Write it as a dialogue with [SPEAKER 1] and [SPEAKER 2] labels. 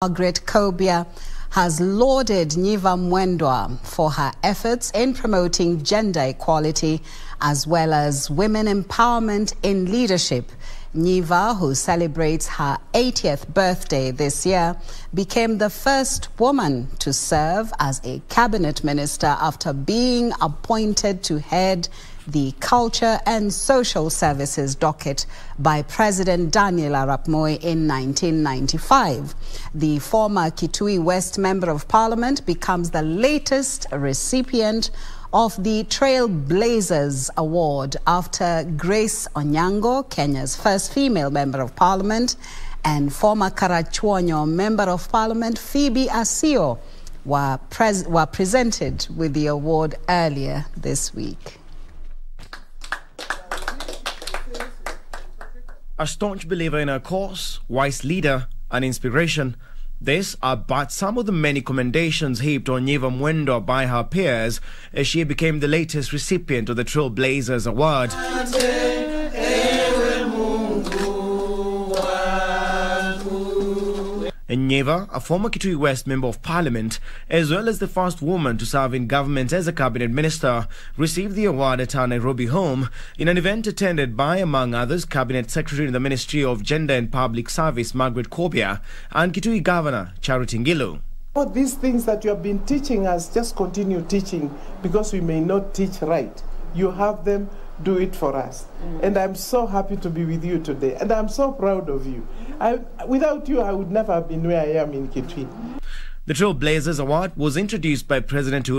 [SPEAKER 1] Margaret Kobia has lauded Nyiva Mwendwa for her efforts in promoting gender equality as well as women empowerment in leadership. Nyiva, who celebrates her 80th birthday this year, became the first woman to serve as a cabinet minister after being appointed to head the Culture and Social Services docket by President Daniel Arap Moi in 1995. The former Kitui West Member of Parliament becomes the latest recipient of the Trailblazers Award after Grace Onyango, Kenya's first female Member of Parliament, and former Karachuonyo Member of Parliament Phoebe Asiyo were, pres were presented with the award earlier this week.
[SPEAKER 2] A staunch believer in her cause, wise leader, and inspiration. These are but some of the many commendations heaped on Nyiva Mwendwa by her peers as she became the latest recipient of the Trailblazers Award. Nyiva, a former Kitui West Member of Parliament, as well as the first woman to serve in government as a cabinet minister, received the award at her Nairobi home in an event attended by, among others, Cabinet Secretary in the Ministry of Gender and Public Service Margaret Kobia and Kitui Governor Charity Ngilu.
[SPEAKER 3] All these things that you have been teaching us, just continue teaching because we may not teach right. You have them, do it for us. Mm. And I'm so happy to be with you today. And I'm so proud of you. I, without you, I would never have been where I am in Kitui.
[SPEAKER 2] The Trailblazers Award was introduced by President Uhuru